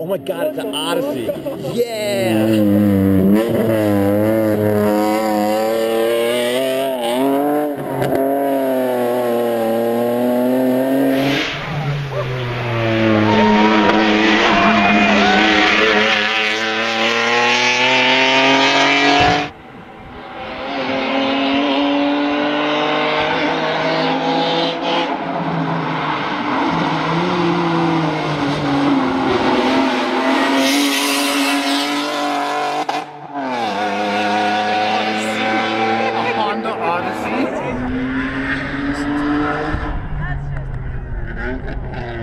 Oh my god, it's the Odyssey. Yeah. Uh-huh.